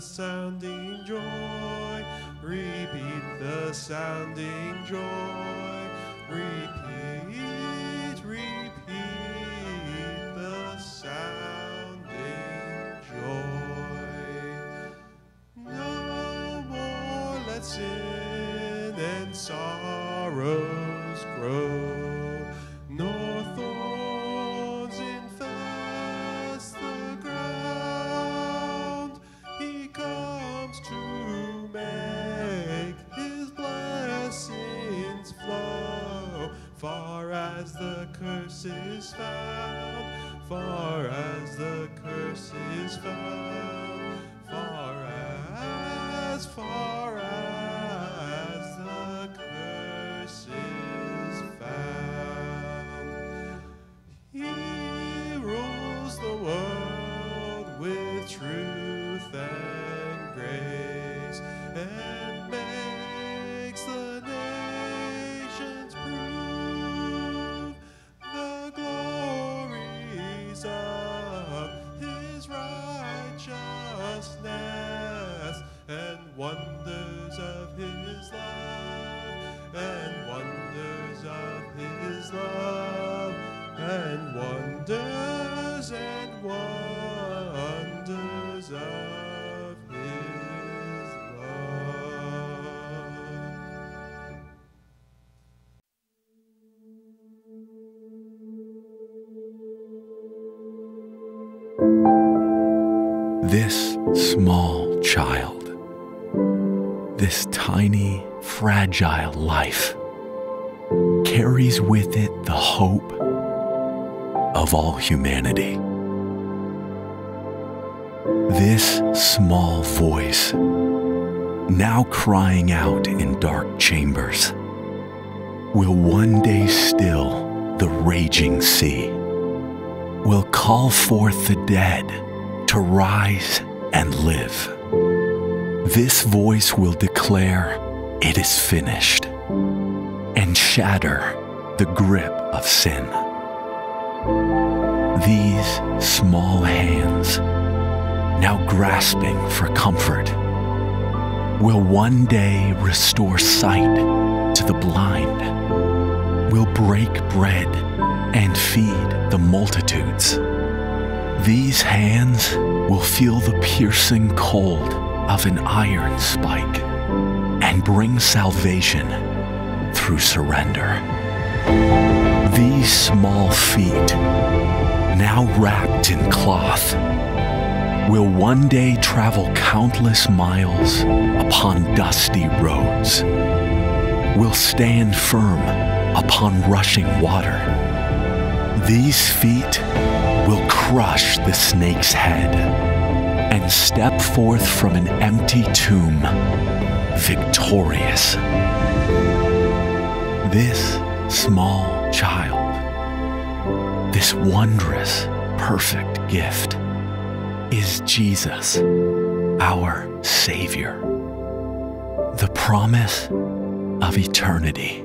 sounding joy, repeat the sounding joy, repeat, repeat the sounding joy. No more let sin and sorrows curse is found, wonders of his love and wonders of his love and wonders and wonders of his love. This small child, this tiny, fragile life, carries with it the hope of all humanity. This small voice, now crying out in dark chambers, will one day still the raging sea, will call forth the dead to rise and live. This voice will declare, It is finished, and shatter the grip of sin. These small hands, now grasping for comfort, will one day restore sight to the blind, will break bread and feed the multitudes. These hands will feel the piercing cold of an iron spike and bring salvation through surrender. These small feet, now wrapped in cloth, will one day travel countless miles upon dusty roads, will stand firm upon rushing water. These feet will crush the snake's head and step forth from an empty tomb victorious. This small child, this wondrous, perfect gift, is Jesus, our Savior, the promise of eternity.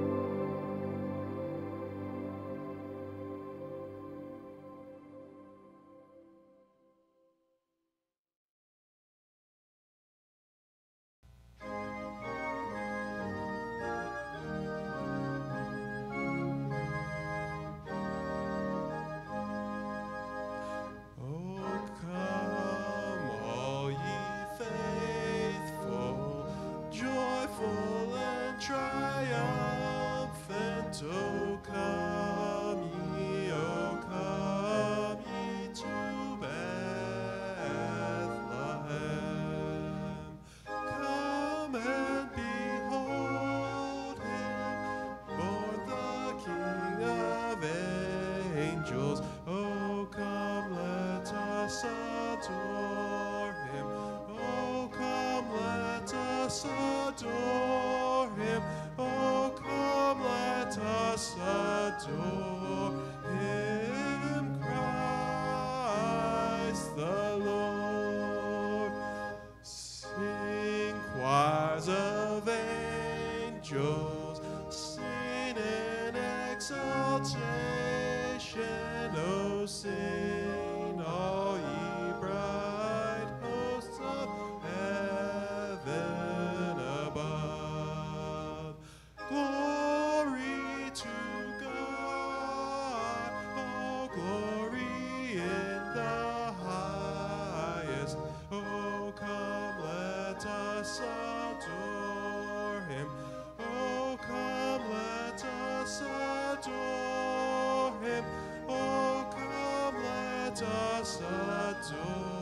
Us adore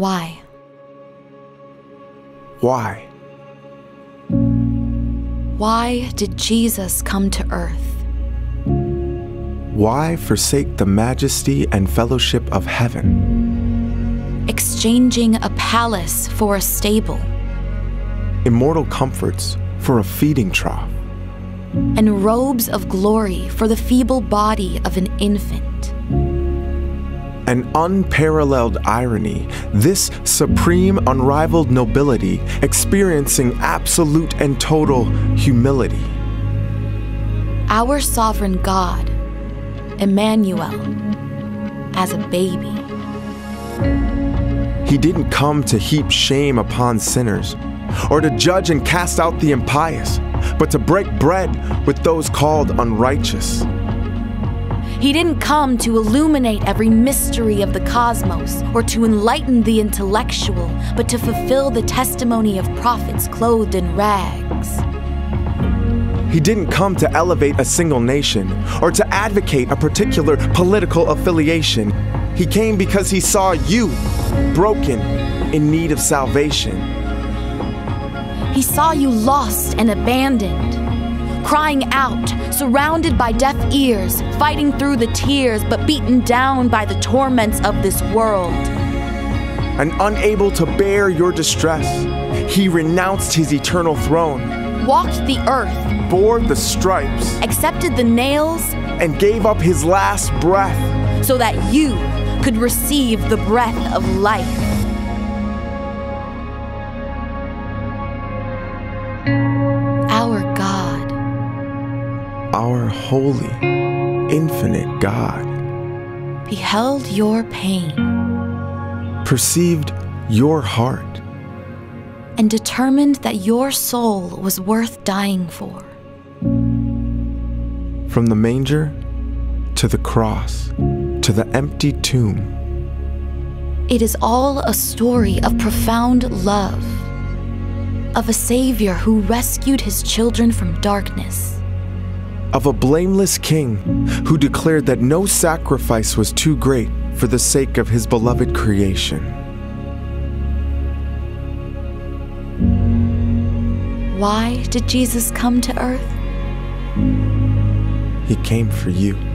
Why? Why? Why did Jesus come to earth? Why forsake the majesty and fellowship of heaven? Exchanging a palace for a stable Immortal comforts for a feeding trough? and robes of glory for the feeble body of an infant. An unparalleled irony, this supreme, unrivaled nobility experiencing absolute and total humility. Our sovereign God, Emmanuel, as a baby. He didn't come to heap shame upon sinners or to judge and cast out the impious, but to break bread with those called unrighteous. He didn't come to illuminate every mystery of the cosmos or to enlighten the intellectual, but to fulfill the testimony of prophets clothed in rags. He didn't come to elevate a single nation or to advocate a particular political affiliation. He came because he saw you, broken, in need of salvation. He saw you lost and abandoned, crying out, surrounded by deaf ears, fighting through the tears, but beaten down by the torments of this world. And unable to bear your distress, he renounced his eternal throne, Walked the earth, bore the stripes, accepted the nails, and gave up his last breath. so that you could receive the breath of life. Holy, infinite God beheld your pain perceived your heart and determined that your soul was worth dying for. from the manger to the cross to the empty tomb. It is all a story of profound love, of a Savior who rescued his children from darkness, of a blameless king who declared that no sacrifice was too great for the sake of his beloved creation. Why did Jesus come to earth? He came for you.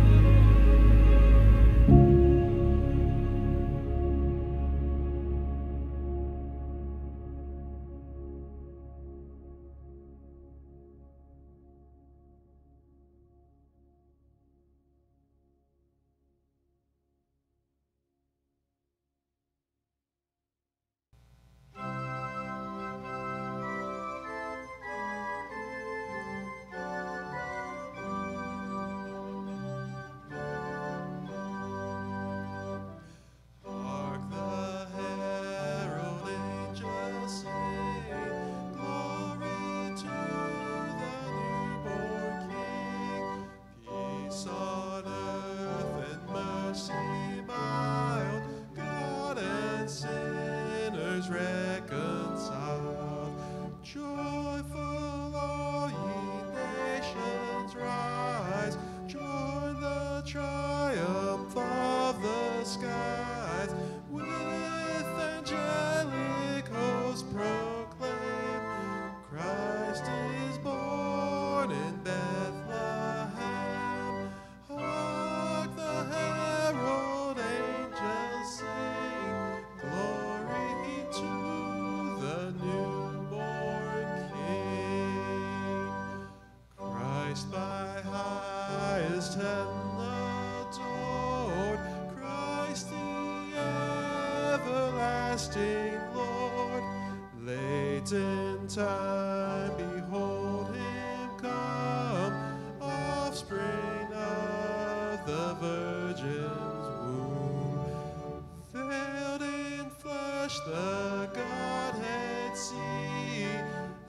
Time, behold him come, offspring of the Virgin's womb. In flesh, the Godhead see.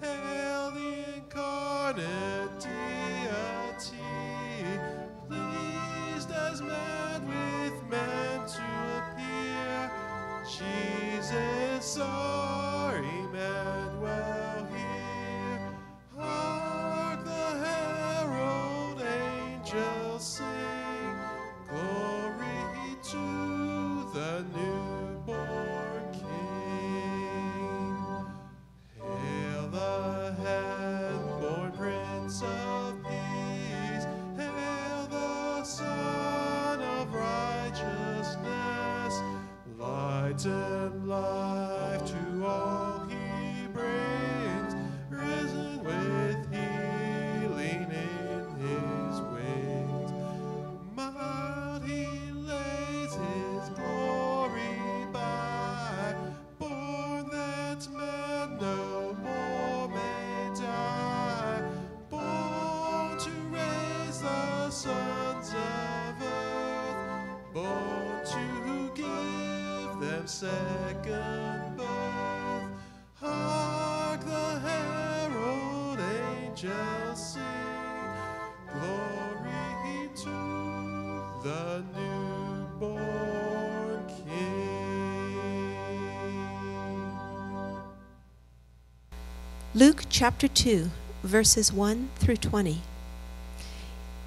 Hail the incarnate deity, pleased as man with man to appear. Jesus, our second birth. Hark the herald angels sing, glory to the newborn King. Luke chapter 2, verses 1 through 20.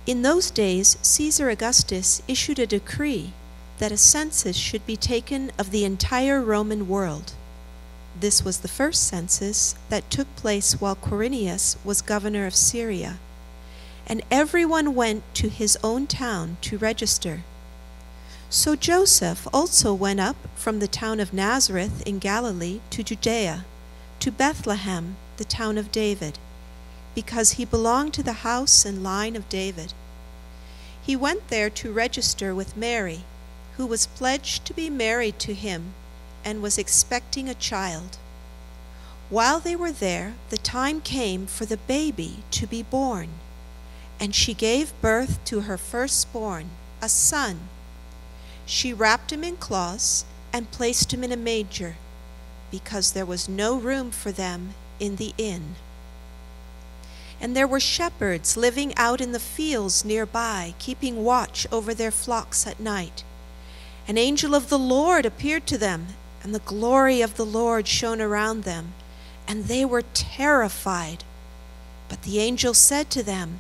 In those days, Caesar Augustus issued a decree that a census should be taken of the entire Roman world. This was the first census that took place while Quirinius was governor of Syria, and everyone went to his own town to register. So Joseph also went up from the town of Nazareth in Galilee to Judea, to Bethlehem, the town of David, because he belonged to the house and line of David. He went there to register with Mary, who was pledged to be married to him and was expecting a child. While they were there, the time came for the baby to be born, and she gave birth to her firstborn, a son. She wrapped him in cloths and placed him in a manger, because there was no room for them in the inn. And there were shepherds living out in the fields nearby, keeping watch over their flocks at night. An angel of the Lord appeared to them, and the glory of the Lord shone around them, and they were terrified. But the angel said to them,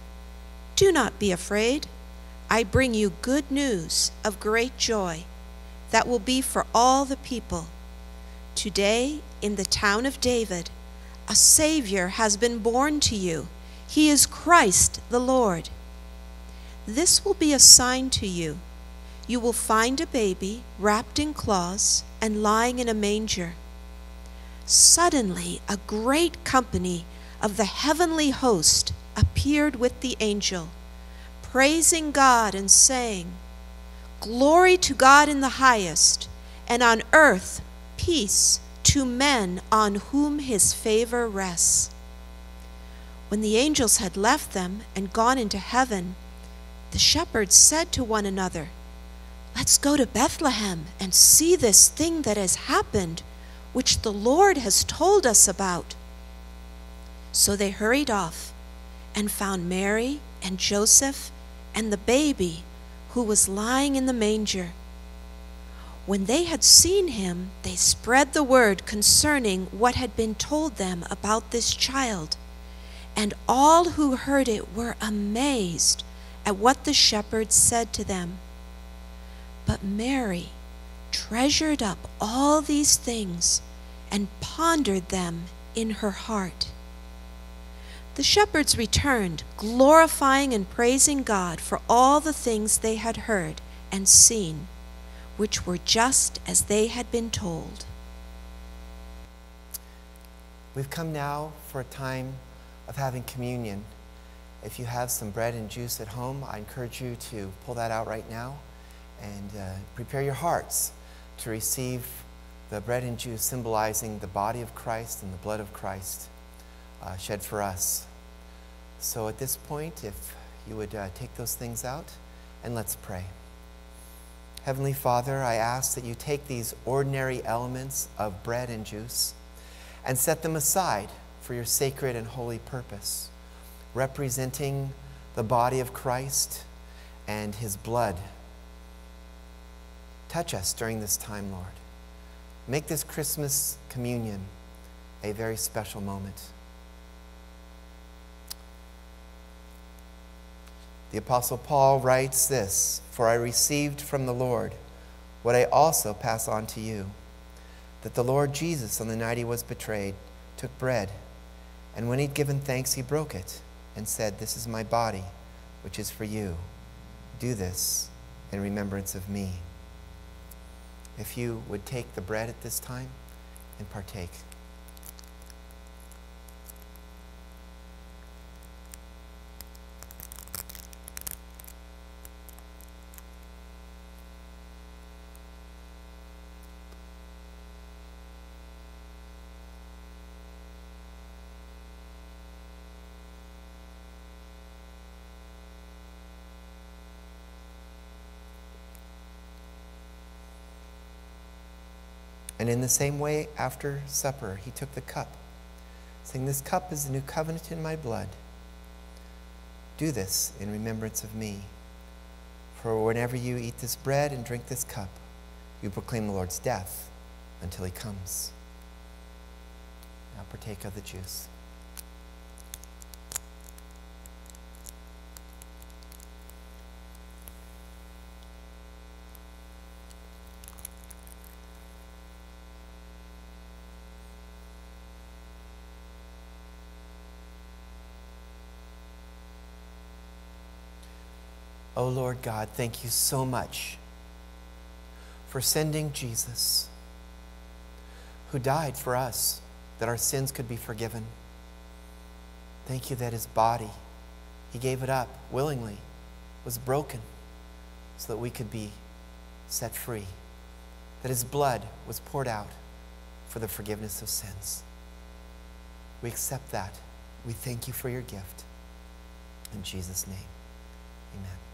Do not be afraid. I bring you good news of great joy that will be for all the people. Today, in the town of David, a Savior has been born to you. He is Christ the Lord. This will be a sign to you. You will find a baby wrapped in cloths and lying in a manger. Suddenly, a great company of the heavenly host appeared with the angel, praising God and saying, Glory to God in the highest, and on earth peace to men on whom his favor rests. When the angels had left them and gone into heaven, the shepherds said to one another, Let's go to Bethlehem and see this thing that has happened, which the Lord has told us about. So they hurried off and found Mary and Joseph and the baby who was lying in the manger. When they had seen him, they spread the word concerning what had been told them about this child. And all who heard it were amazed at what the shepherds said to them. But Mary treasured up all these things and pondered them in her heart. The shepherds returned, glorifying and praising God for all the things they had heard and seen, which were just as they had been told. We've come now for a time of having communion. If you have some bread and juice at home, I encourage you to pull that out right now and uh, prepare your hearts to receive the bread and juice symbolizing the body of Christ and the blood of Christ. uh, shed for us. So at this point, if you would uh, take those things out and let's pray. Heavenly Father, I ask that you take these ordinary elements of bread and juice and set them aside for your sacred and holy purpose, representing the body of Christ and his blood. Touch us during this time, Lord. Make this Christmas communion a very special moment. The Apostle Paul writes this For I received from the Lord what I also pass on to you that the Lord Jesus, on the night he was betrayed, took bread, and when he'd given thanks, he broke it and said, This is my body, which is for you. Do this in remembrance of me. If you would take the bread at this time and partake. And in the same way, after supper, he took the cup, saying, This cup is the new covenant in my blood. Do this in remembrance of me. For whenever you eat this bread and drink this cup, you proclaim the Lord's death until he comes. Now partake of the juice. Lord God, thank you so much for sending Jesus, who died for us that our sins could be forgiven. Thank you that his body, he gave it up willingly, was broken so that we could be set free, that his blood was poured out for the forgiveness of sins. We accept that. We thank you for your gift. In Jesus' name, amen.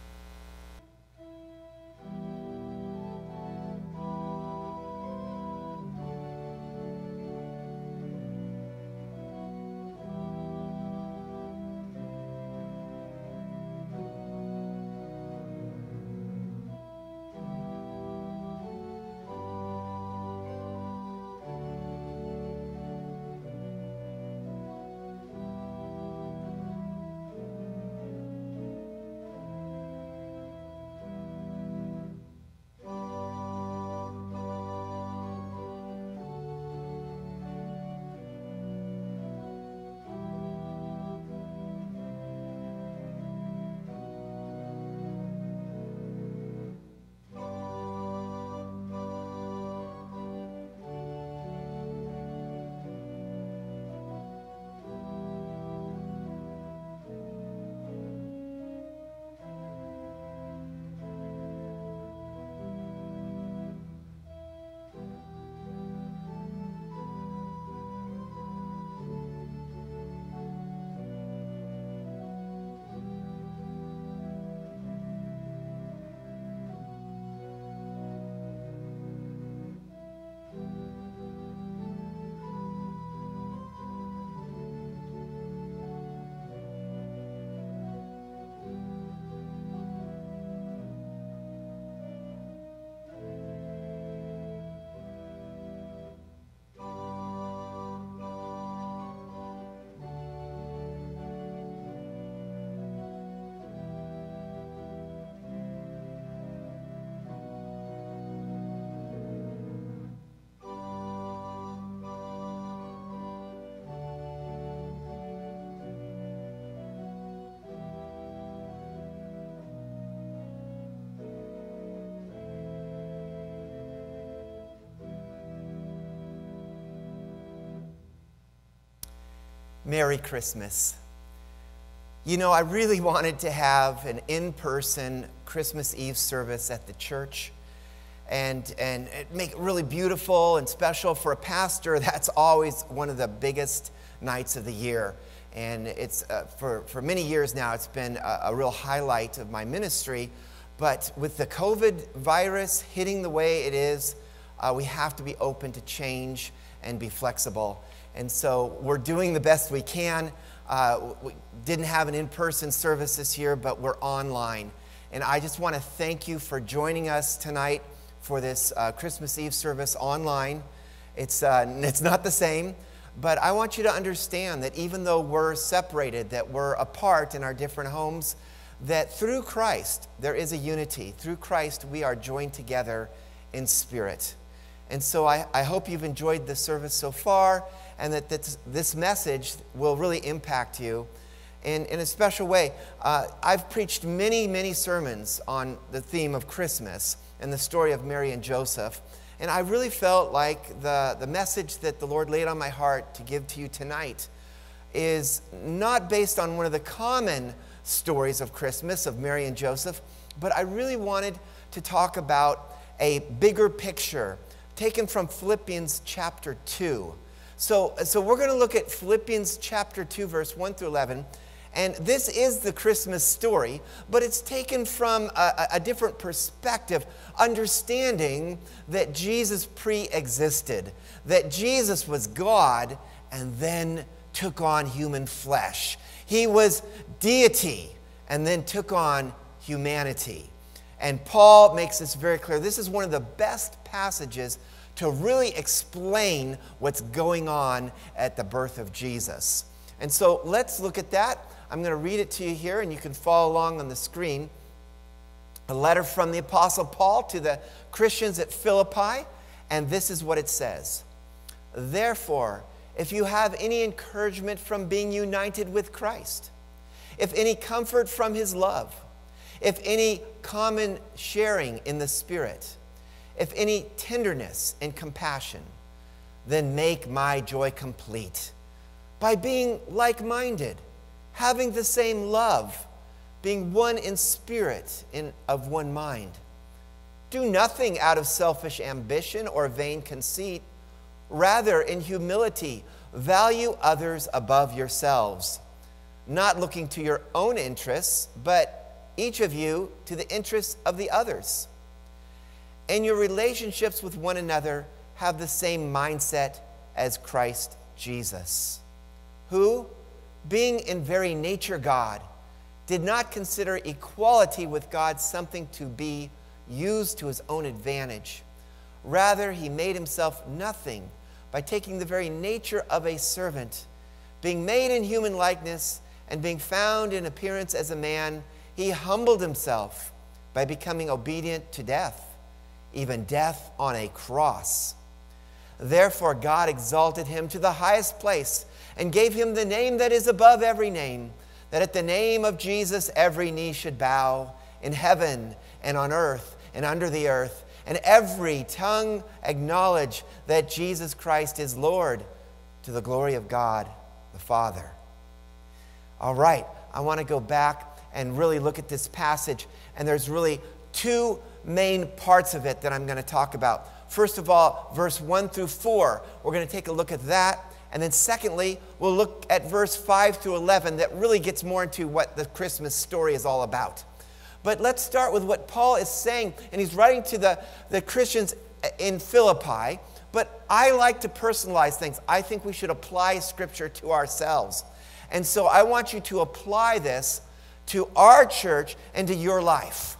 Merry Christmas. You know, I really wanted to have an in person Christmas Eve service at the church and, and make it really beautiful and special. For a pastor, that's always one of the biggest nights of the year. And it's uh, for, for many years now, it's been a, a real highlight of my ministry. But with the COVID virus hitting the way it is, uh, we have to be open to change and be flexible. And so we're doing the best we can. Uh, we didn't have an in person service this year, but we're online. And I just want to thank you for joining us tonight for this uh, Christmas Eve service online. It's, uh, it's not the same, but I want you to understand that even though we're separated, that we're apart in our different homes, that through Christ there is a unity. Through Christ we are joined together in spirit. And so I, I hope you've enjoyed the service so far and that this, this message will really impact you in, in a special way. Uh, I've preached many, many sermons on the theme of Christmas and the story of Mary and Joseph. And I really felt like the, the message that the Lord laid on my heart to give to you tonight is not based on one of the common stories of Christmas of Mary and Joseph, but I really wanted to talk about a bigger picture taken from Philippians chapter 2. So, so we're going to look at Philippians chapter 2, verse 1 through 11. And this is the Christmas story, but it's taken from a, a different perspective, understanding that Jesus pre existed, that Jesus was God and then took on human flesh. He was deity and then took on humanity. And Paul makes this very clear. This is one of the best passages to really explain what's going on at the birth of Jesus. And so let's look at that. I'm going to read it to you here, and you can follow along on the screen. A letter from the Apostle Paul to the Christians at Philippi, and this is what it says Therefore, if you have any encouragement from being united with Christ, if any comfort from his love, if any common sharing in the Spirit, if any tenderness and compassion, then make my joy complete by being like minded, having the same love, being one in spirit and of one mind. Do nothing out of selfish ambition or vain conceit. Rather, in humility, value others above yourselves, not looking to your own interests, but each of you to the interests of the others and your relationships with one another have the same mindset as Christ Jesus, who, being in very nature God, did not consider equality with God something to be used to his own advantage. Rather, he made himself nothing by taking the very nature of a servant. Being made in human likeness and being found in appearance as a man, he humbled himself by becoming obedient to death even death on a cross. Therefore, God exalted him to the highest place and gave him the name that is above every name, that at the name of Jesus every knee should bow in heaven and on earth and under the earth, and every tongue acknowledge that Jesus Christ is Lord to the glory of God the Father. All right, I want to go back and really look at this passage, and there's really two main parts of it that I'm going to talk about. First of all, verse 1 through 4, we're going to take a look at that. And then, secondly, we'll look at verse 5 through 11 that really gets more into what the Christmas story is all about. But let's start with what Paul is saying, and he's writing to the, the Christians in Philippi. But I like to personalize things. I think we should apply Scripture to ourselves. And so I want you to apply this to our church and to your life.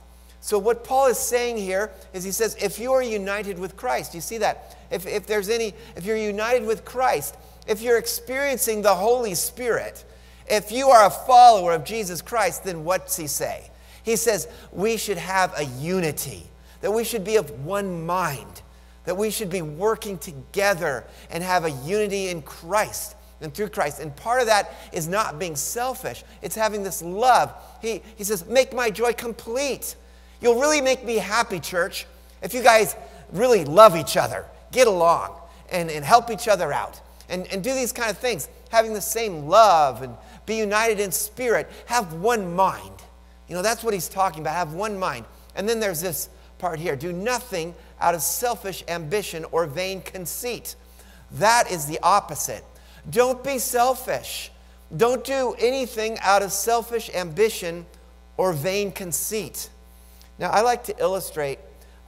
So, what Paul is saying here is he says, if you are united with Christ, you see that? If, if there's any, if you're united with Christ, if you're experiencing the Holy Spirit, if you are a follower of Jesus Christ, then what's he say? He says, we should have a unity, that we should be of one mind, that we should be working together and have a unity in Christ and through Christ. And part of that is not being selfish, it's having this love. He, he says, make my joy complete You'll really make me happy, church, if you guys really love each other, get along, and, and help each other out, and, and do these kind of things, having the same love and be united in spirit, have one mind. You know, that's what he's talking about, have one mind. And then there's this part here do nothing out of selfish ambition or vain conceit. That is the opposite. Don't be selfish. Don't do anything out of selfish ambition or vain conceit. Now, I like to illustrate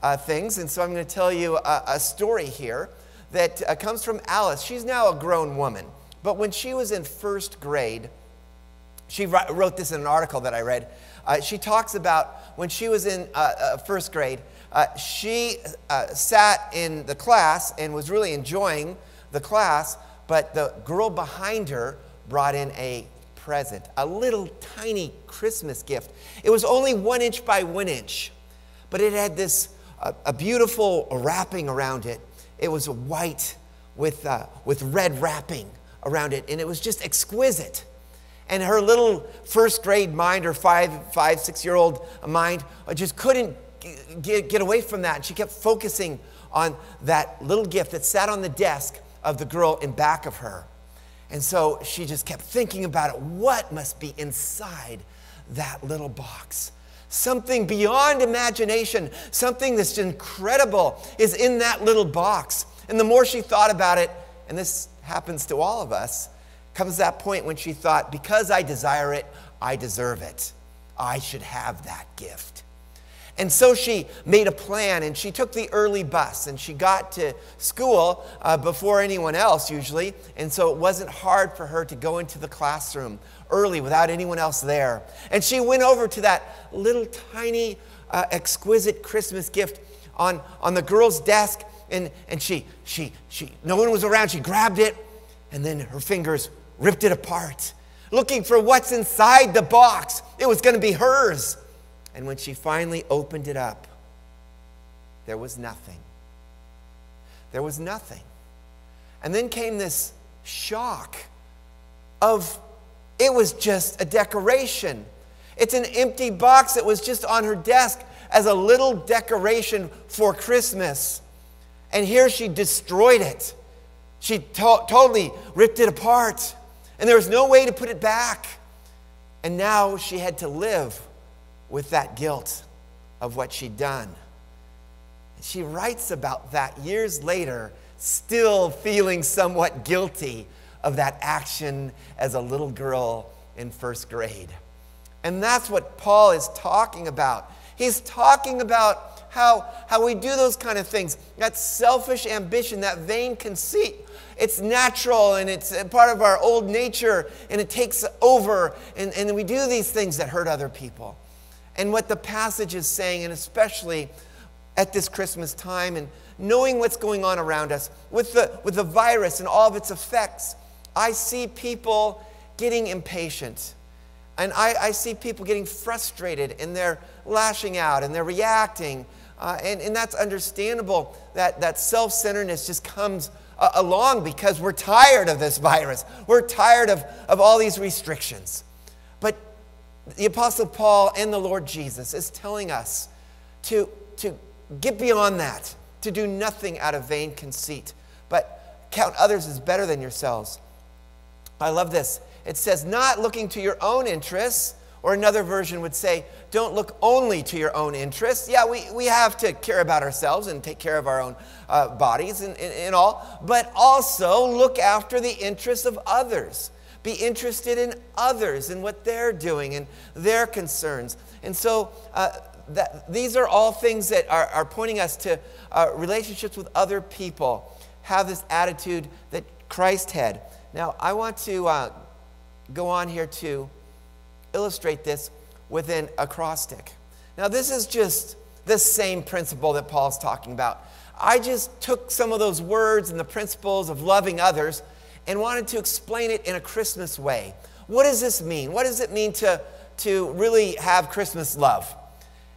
uh, things, and so I'm going to tell you a, a story here that uh, comes from Alice. She's now a grown woman, but when she was in first grade, she wrote this in an article that I read. Uh, she talks about when she was in uh, uh, first grade, uh, she sat in the class and was really enjoying the class, but the girl behind her brought in a present, a little tiny Christmas gift. It was only one inch by one inch, but it had this a beautiful wrapping around it. It was white with, uh, with red wrapping around it, and it was just exquisite. And her little first grade mind, or five, five six year old mind, uh, just couldn't get, get away from that. She kept focusing on that little gift that sat on the desk of the girl in back of her. And so she just kept thinking about it. What must be inside that little box? Something beyond imagination, something that's incredible is in that little box. And the more she thought about it, and this happens to all of us, comes that point when she thought, because I desire it, I deserve it. I should have that gift. And so she made a plan and she took the early bus and she got to school uh, before anyone else, usually. And so it wasn't hard for her to go into the classroom early without anyone else there. And she went over to that little tiny, uh, exquisite Christmas gift on, on the girl's desk. And, and she, she, she, no one was around. She grabbed it and then her fingers ripped it apart, looking for what's inside the box. It was going to be hers. And when she finally opened it up, there was nothing. There was nothing. And then came this shock of it was just a decoration. It's an empty box that was just on her desk as a little decoration for Christmas. And here she destroyed it. She to- totally ripped it apart. And there was no way to put it back. And now she had to live with that guilt of what she'd done. She writes about that years later, still feeling somewhat guilty of that action as a little girl in first grade. And that's what Paul is talking about. He's talking about how, how we do those kind of things that selfish ambition, that vain conceit. It's natural and it's part of our old nature and it takes over, and, and we do these things that hurt other people and what the passage is saying, and especially at this Christmas time and knowing what's going on around us with the, with the virus and all of its effects, I see people getting impatient. And I, I see people getting frustrated and they're lashing out and they're reacting. Uh, and, and that's understandable that, that self centeredness just comes uh, along because we're tired of this virus. We're tired of, of all these restrictions. But the Apostle Paul and the Lord Jesus is telling us to, to get beyond that, to do nothing out of vain conceit, but count others as better than yourselves. I love this. It says, not looking to your own interests, or another version would say, don't look only to your own interests. Yeah, we, we have to care about ourselves and take care of our own uh, bodies and, and, and all, but also look after the interests of others. Be interested in others and what they're doing and their concerns. And so uh, that, these are all things that are, are pointing us to uh, relationships with other people. Have this attitude that Christ had. Now, I want to uh, go on here to illustrate this with an acrostic. Now, this is just the same principle that Paul's talking about. I just took some of those words and the principles of loving others and wanted to explain it in a Christmas way. What does this mean? What does it mean to, to really have Christmas love?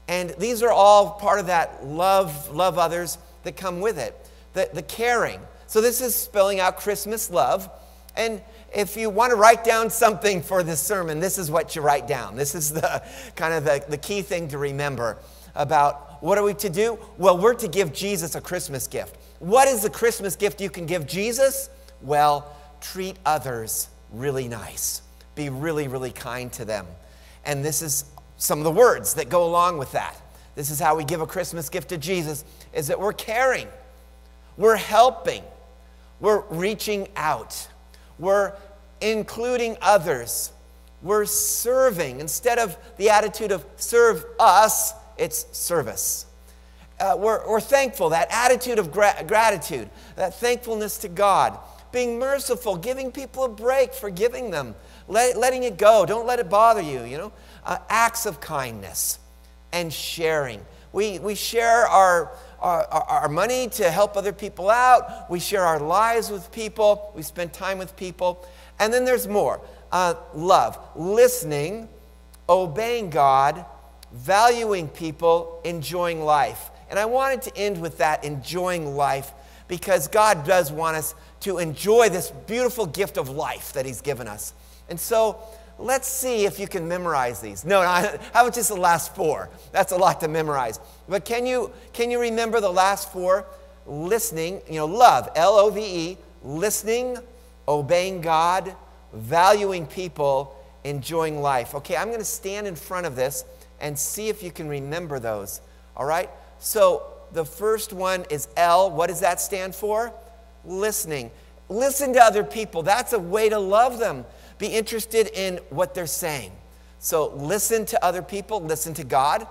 And these are all part of that love, love others that come with it, the, the caring. So this is spelling out Christmas love. And if you want to write down something for this sermon, this is what you write down. This is the kind of the, the key thing to remember about what are we to do? Well, we're to give Jesus a Christmas gift. What is the Christmas gift you can give Jesus? Well, treat others really nice. Be really, really kind to them. And this is some of the words that go along with that. This is how we give a Christmas gift to Jesus is that we're caring. We're helping. We're reaching out. We're including others. We're serving. Instead of the attitude of serve us, it's service. Uh, we're, we're thankful, that attitude of gra- gratitude, that thankfulness to God. Being merciful, giving people a break, forgiving them, let, letting it go. Don't let it bother you, you know. Uh, acts of kindness and sharing. We, we share our, our, our money to help other people out. We share our lives with people. We spend time with people. And then there's more uh, love, listening, obeying God, valuing people, enjoying life. And I wanted to end with that enjoying life because God does want us to enjoy this beautiful gift of life that He's given us. And so let's see if you can memorize these. No, no how about just the last four? That's a lot to memorize. But can you, can you remember the last four? Listening, you know, love, L O V E, listening, obeying God, valuing people, enjoying life. Okay, I'm going to stand in front of this and see if you can remember those. All right? So the first one is L. What does that stand for? Listening. Listen to other people. That's a way to love them. Be interested in what they're saying. So listen to other people, listen to God.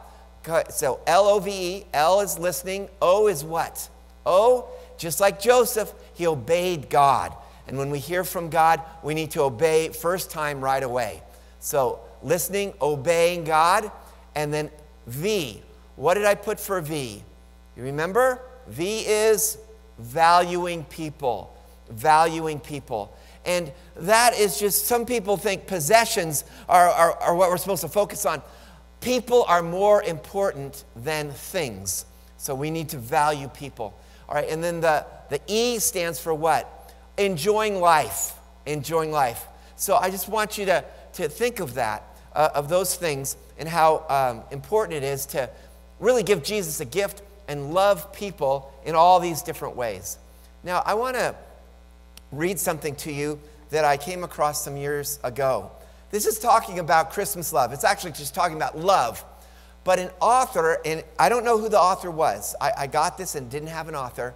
So L O V E, L is listening. O is what? O, just like Joseph, he obeyed God. And when we hear from God, we need to obey first time right away. So listening, obeying God, and then V. What did I put for V? You remember? V is valuing people. Valuing people. And that is just, some people think possessions are, are, are what we're supposed to focus on. People are more important than things. So we need to value people. All right, and then the, the E stands for what? Enjoying life. Enjoying life. So I just want you to, to think of that, uh, of those things, and how um, important it is to really give Jesus a gift and love people in all these different ways. Now, I want to read something to you that I came across some years ago. This is talking about Christmas love. It's actually just talking about love. But an author, and I don't know who the author was, I, I got this and didn't have an author.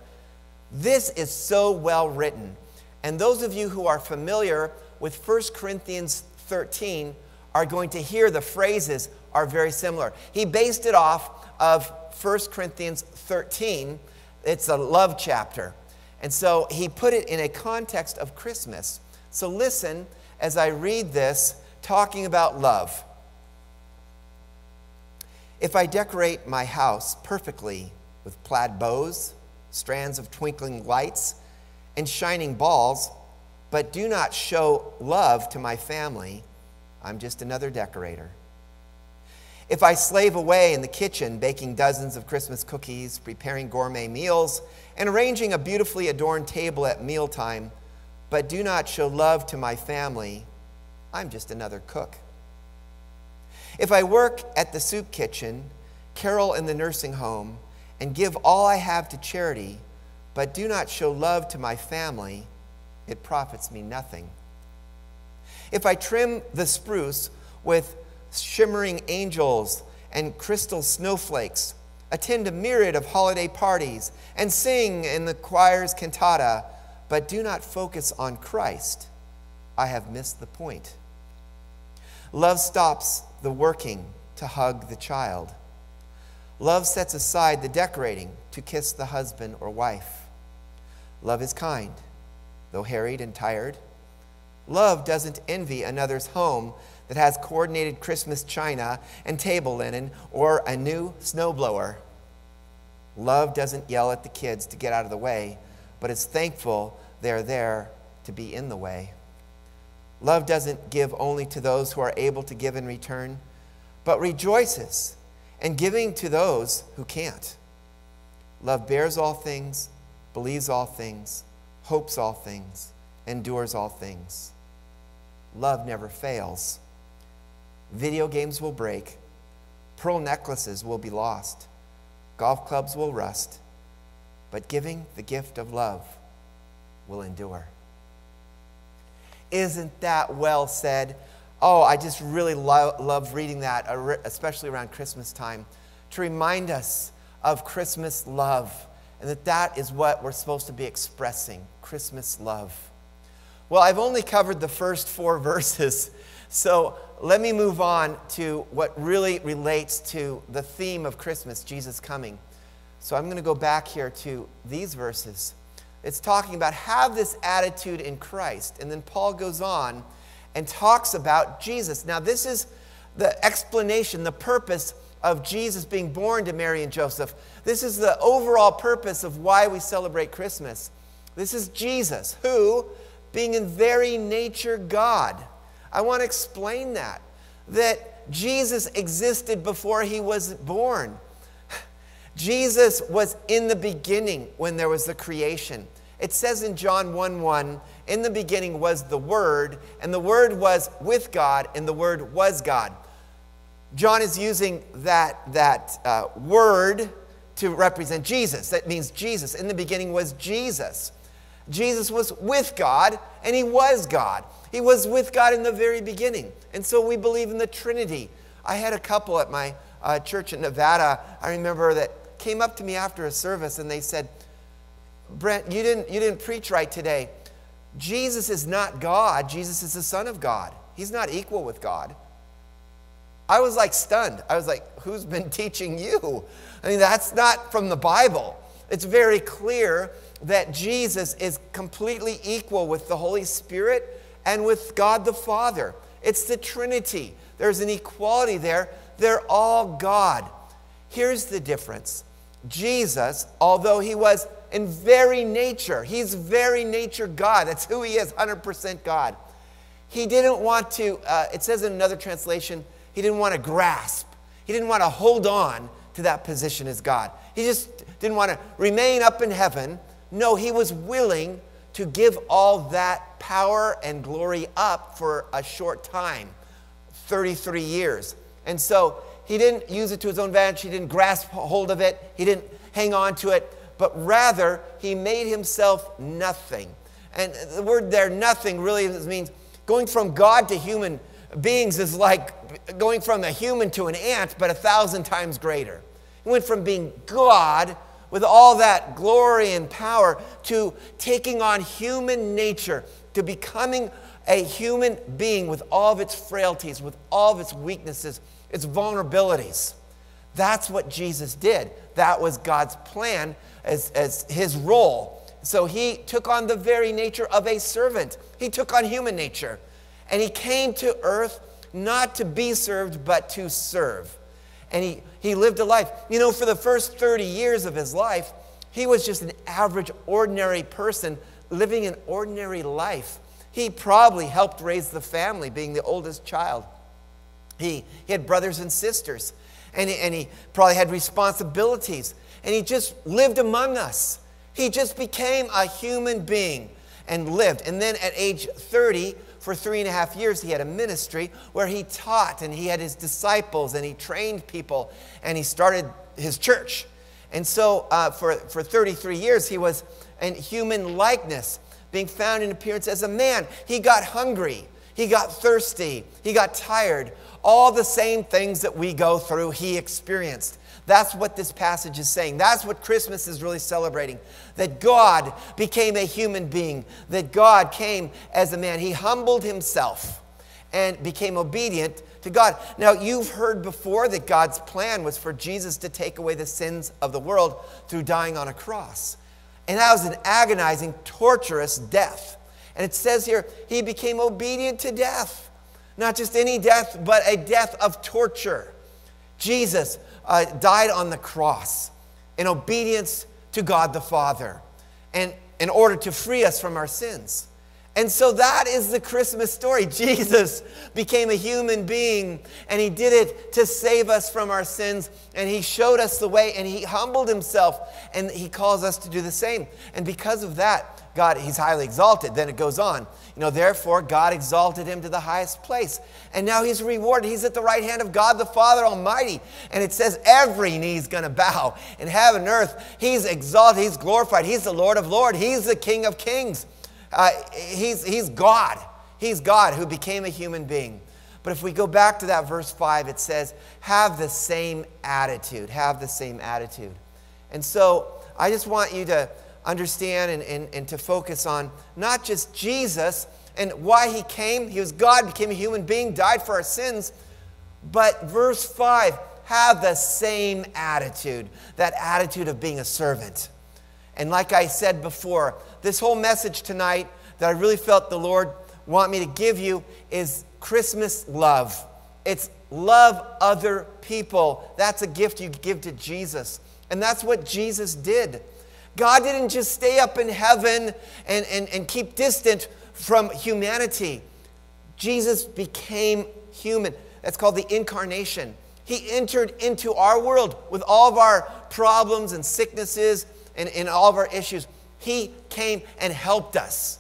This is so well written. And those of you who are familiar with 1 Corinthians 13 are going to hear the phrases are very similar. He based it off of 1 Corinthians 13. It's a love chapter. And so he put it in a context of Christmas. So listen as I read this, talking about love. If I decorate my house perfectly with plaid bows, strands of twinkling lights, and shining balls, but do not show love to my family, I'm just another decorator. If I slave away in the kitchen, baking dozens of Christmas cookies, preparing gourmet meals, and arranging a beautifully adorned table at mealtime, but do not show love to my family, I'm just another cook. If I work at the soup kitchen, carol in the nursing home, and give all I have to charity, but do not show love to my family, it profits me nothing. If I trim the spruce with shimmering angels and crystal snowflakes, attend a myriad of holiday parties, and sing in the choir's cantata, but do not focus on Christ, I have missed the point. Love stops the working to hug the child. Love sets aside the decorating to kiss the husband or wife. Love is kind, though harried and tired. Love doesn't envy another's home that has coordinated Christmas china and table linen or a new snowblower. Love doesn't yell at the kids to get out of the way, but is thankful they're there to be in the way. Love doesn't give only to those who are able to give in return, but rejoices in giving to those who can't. Love bears all things, believes all things, hopes all things, endures all things. Love never fails. Video games will break. Pearl necklaces will be lost. Golf clubs will rust. But giving the gift of love will endure. Isn't that well said? Oh, I just really lo- love reading that, especially around Christmas time, to remind us of Christmas love and that that is what we're supposed to be expressing Christmas love. Well, I've only covered the first four verses, so let me move on to what really relates to the theme of Christmas, Jesus coming. So I'm going to go back here to these verses. It's talking about have this attitude in Christ. And then Paul goes on and talks about Jesus. Now, this is the explanation, the purpose of Jesus being born to Mary and Joseph. This is the overall purpose of why we celebrate Christmas. This is Jesus, who, being in very nature God, I want to explain that. That Jesus existed before he was born. Jesus was in the beginning when there was the creation. It says in John 1 1, in the beginning was the Word, and the Word was with God, and the Word was God. John is using that, that uh, word to represent Jesus. That means Jesus. In the beginning was Jesus. Jesus was with God, and he was God. He was with God in the very beginning. And so we believe in the Trinity. I had a couple at my uh, church in Nevada, I remember, that came up to me after a service and they said, Brent, you didn't, you didn't preach right today. Jesus is not God, Jesus is the Son of God. He's not equal with God. I was like stunned. I was like, who's been teaching you? I mean, that's not from the Bible. It's very clear that Jesus is completely equal with the Holy Spirit and with God the Father. It's the Trinity. There's an equality there. They're all God. Here's the difference Jesus, although he was in very nature, he's very nature God. That's who he is, 100% God. He didn't want to, uh, it says in another translation, he didn't want to grasp. He didn't want to hold on to that position as God. He just didn't want to remain up in heaven. No, he was willing to give all that power and glory up for a short time 33 years. And so he didn't use it to his own advantage. He didn't grasp hold of it. He didn't hang on to it. But rather, he made himself nothing. And the word there, nothing, really means going from God to human beings is like going from a human to an ant, but a thousand times greater. He went from being God with all that glory and power to taking on human nature, to becoming a human being with all of its frailties, with all of its weaknesses, its vulnerabilities. That's what Jesus did. That was God's plan as, as his role. So he took on the very nature of a servant, he took on human nature. And he came to earth not to be served, but to serve. And he, he lived a life. You know, for the first 30 years of his life, he was just an average, ordinary person living an ordinary life. He probably helped raise the family, being the oldest child. He, he had brothers and sisters, and he, and he probably had responsibilities, and he just lived among us. He just became a human being and lived. And then at age 30, for three and a half years, he had a ministry where he taught and he had his disciples and he trained people and he started his church. And so uh, for, for 33 years, he was in human likeness, being found in appearance as a man. He got hungry, he got thirsty, he got tired. All the same things that we go through, he experienced. That's what this passage is saying. That's what Christmas is really celebrating. That God became a human being, that God came as a man. He humbled himself and became obedient to God. Now, you've heard before that God's plan was for Jesus to take away the sins of the world through dying on a cross. And that was an agonizing, torturous death. And it says here, he became obedient to death. Not just any death, but a death of torture. Jesus uh, died on the cross in obedience to God the Father and in order to free us from our sins. And so that is the Christmas story. Jesus became a human being and he did it to save us from our sins and he showed us the way and he humbled himself and he calls us to do the same. And because of that, God, he's highly exalted. Then it goes on. You know, therefore, God exalted him to the highest place. And now he's rewarded. He's at the right hand of God the Father Almighty. And it says every knee's going to bow in heaven and earth. He's exalted. He's glorified. He's the Lord of Lords. He's the King of Kings. Uh, he's, he's God. He's God who became a human being. But if we go back to that verse 5, it says, have the same attitude. Have the same attitude. And so I just want you to understand and, and, and to focus on not just Jesus, and why he came. He was God, became a human being, died for our sins. But verse 5 have the same attitude that attitude of being a servant. And like I said before, this whole message tonight that I really felt the Lord want me to give you is Christmas love. It's love other people. That's a gift you give to Jesus. And that's what Jesus did. God didn't just stay up in heaven and, and, and keep distant from humanity. Jesus became human. That's called the incarnation. He entered into our world with all of our problems and sicknesses and, and all of our issues. He came and helped us.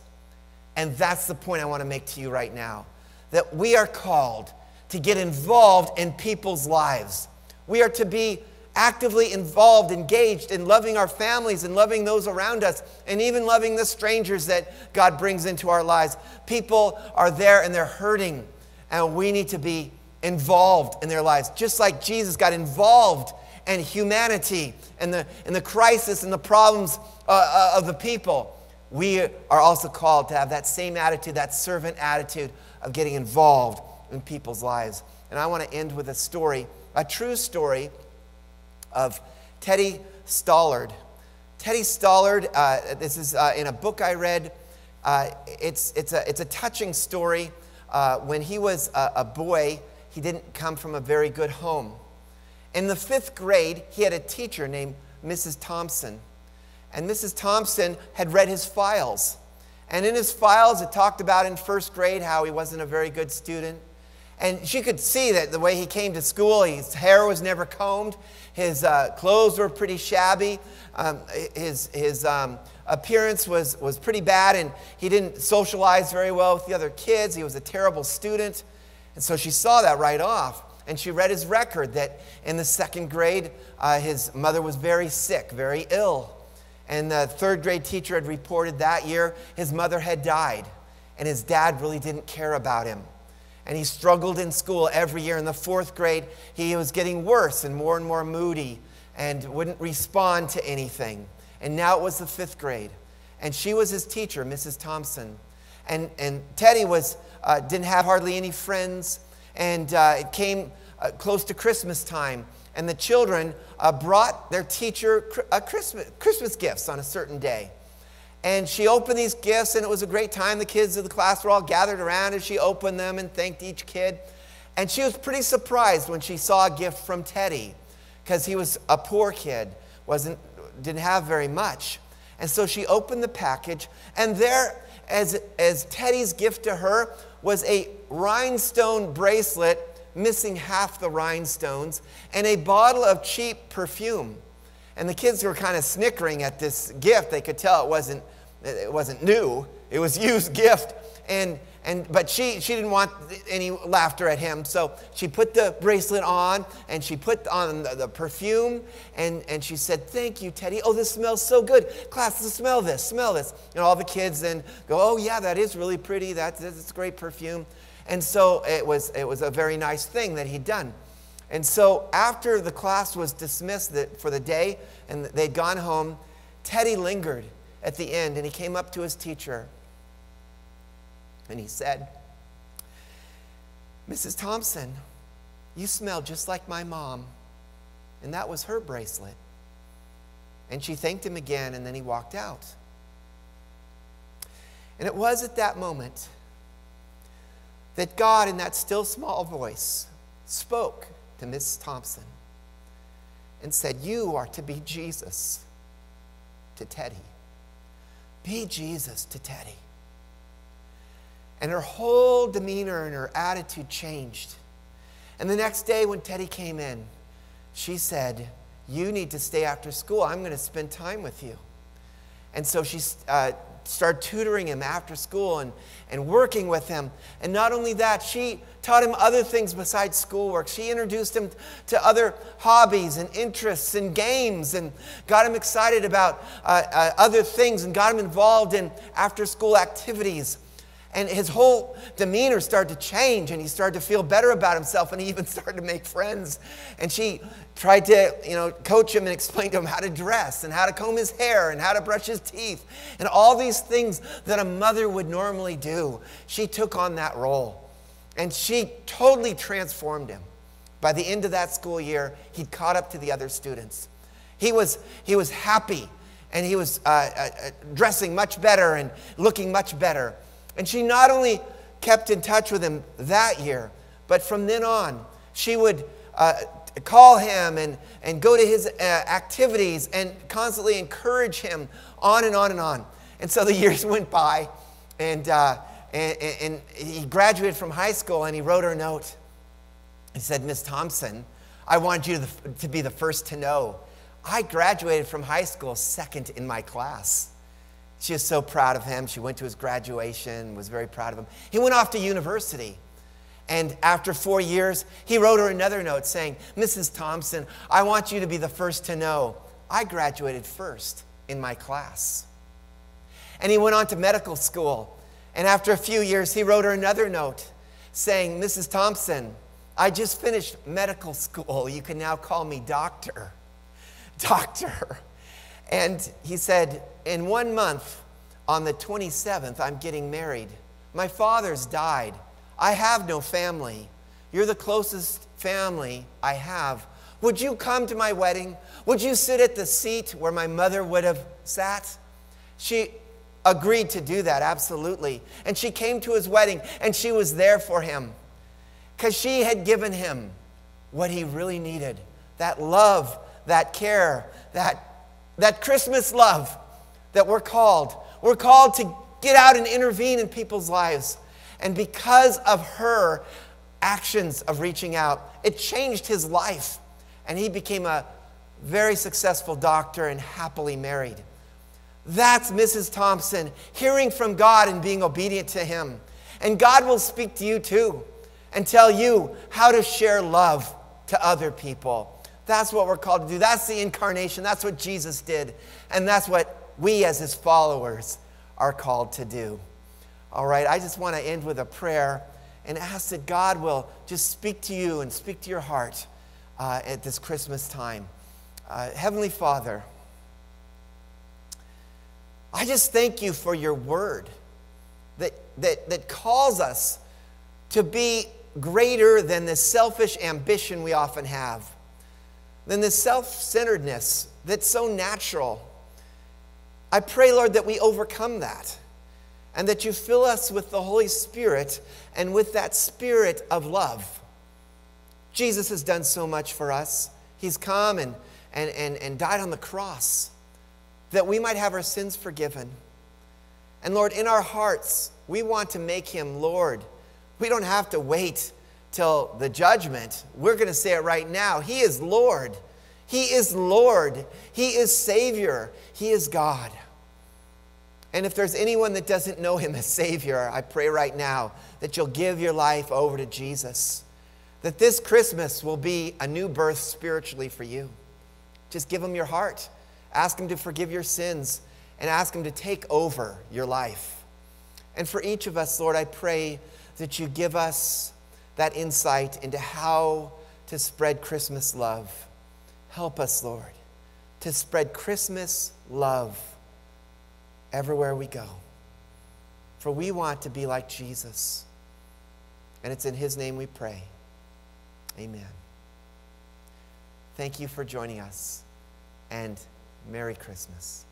And that's the point I want to make to you right now that we are called to get involved in people's lives. We are to be actively involved, engaged in loving our families and loving those around us, and even loving the strangers that God brings into our lives. People are there and they're hurting, and we need to be involved in their lives, just like Jesus got involved in humanity and the, and the crisis and the problems uh, uh, of the people. We are also called to have that same attitude, that servant attitude of getting involved in people's lives. And I want to end with a story, a true story of Teddy Stallard. Teddy Stallard, uh, this is uh, in a book I read. Uh, it's, it's, a, it's a touching story. Uh, when he was a, a boy, he didn't come from a very good home. In the fifth grade, he had a teacher named Mrs. Thompson. And Mrs. Thompson had read his files. And in his files, it talked about in first grade how he wasn't a very good student. And she could see that the way he came to school, his hair was never combed, his uh, clothes were pretty shabby, um, his, his um, appearance was, was pretty bad, and he didn't socialize very well with the other kids. He was a terrible student. And so she saw that right off. And she read his record that in the second grade, uh, his mother was very sick, very ill. And the third grade teacher had reported that year his mother had died, and his dad really didn't care about him. And he struggled in school every year. In the fourth grade, he was getting worse and more and more moody and wouldn't respond to anything. And now it was the fifth grade. And she was his teacher, Mrs. Thompson. And, and Teddy was, uh, didn't have hardly any friends. And uh, it came uh, close to Christmas time. And the children uh, brought their teacher uh, Christmas, Christmas gifts on a certain day. And she opened these gifts, and it was a great time. The kids of the class were all gathered around as she opened them and thanked each kid. And she was pretty surprised when she saw a gift from Teddy, because he was a poor kid, wasn't, didn't have very much. And so she opened the package, and there, as, as Teddy's gift to her, was a rhinestone bracelet missing half the rhinestones and a bottle of cheap perfume. And the kids were kind of snickering at this gift. They could tell it wasn't it wasn't new. It was used gift. And, and, but she, she didn't want any laughter at him. So she put the bracelet on and she put on the, the perfume and, and she said, Thank you, Teddy. Oh, this smells so good. Class, smell this, smell this. And all the kids then go, Oh, yeah, that is really pretty. That's, that's great perfume. And so it was, it was a very nice thing that he'd done. And so after the class was dismissed for the day and they'd gone home, Teddy lingered at the end and he came up to his teacher and he said, Mrs. Thompson, you smell just like my mom. And that was her bracelet. And she thanked him again and then he walked out. And it was at that moment that God, in that still small voice, spoke to Miss Thompson and said, You are to be Jesus to Teddy. Be Jesus to Teddy. And her whole demeanor and her attitude changed. And the next day, when Teddy came in, she said, You need to stay after school. I'm going to spend time with you. And so she uh, started tutoring him after school and, and working with him. And not only that, she taught him other things besides schoolwork. She introduced him to other hobbies and interests and games and got him excited about uh, uh, other things and got him involved in after school activities. And his whole demeanor started to change, and he started to feel better about himself, and he even started to make friends. And she tried to, you know, coach him and explain to him how to dress, and how to comb his hair, and how to brush his teeth, and all these things that a mother would normally do. She took on that role, and she totally transformed him. By the end of that school year, he'd caught up to the other students. He was, he was happy, and he was uh, uh, uh dressing much better and looking much better. And she not only kept in touch with him that year, but from then on, she would uh, call him and, and go to his uh, activities and constantly encourage him on and on and on. And so the years went by, and, uh, and, and he graduated from high school and he wrote her a note. He said, Miss Thompson, I want you to, to be the first to know. I graduated from high school second in my class. She was so proud of him. She went to his graduation, was very proud of him. He went off to university. And after four years, he wrote her another note saying, Mrs. Thompson, I want you to be the first to know I graduated first in my class. And he went on to medical school. And after a few years, he wrote her another note saying, Mrs. Thompson, I just finished medical school. You can now call me doctor. Doctor. And he said, In one month, on the 27th, I'm getting married. My father's died. I have no family. You're the closest family I have. Would you come to my wedding? Would you sit at the seat where my mother would have sat? She agreed to do that, absolutely. And she came to his wedding and she was there for him because she had given him what he really needed that love, that care, that that Christmas love that we're called. We're called to get out and intervene in people's lives. And because of her actions of reaching out, it changed his life. And he became a very successful doctor and happily married. That's Mrs. Thompson, hearing from God and being obedient to Him. And God will speak to you too and tell you how to share love to other people. That's what we're called to do. That's the incarnation. That's what Jesus did. And that's what we, as his followers, are called to do. All right, I just want to end with a prayer and ask that God will just speak to you and speak to your heart uh, at this Christmas time. Uh, Heavenly Father, I just thank you for your word that, that, that calls us to be greater than the selfish ambition we often have than the self centeredness that's so natural. I pray, Lord, that we overcome that and that you fill us with the Holy Spirit and with that spirit of love. Jesus has done so much for us. He's come and, and, and, and died on the cross that we might have our sins forgiven. And Lord, in our hearts, we want to make him Lord. We don't have to wait till the judgment. We're going to say it right now. He is Lord. He is Lord. He is Savior. He is God. And if there's anyone that doesn't know Him as Savior, I pray right now that you'll give your life over to Jesus. That this Christmas will be a new birth spiritually for you. Just give Him your heart. Ask Him to forgive your sins and ask Him to take over your life. And for each of us, Lord, I pray that you give us that insight into how to spread Christmas love. Help us, Lord, to spread Christmas love everywhere we go. For we want to be like Jesus. And it's in His name we pray. Amen. Thank you for joining us, and Merry Christmas.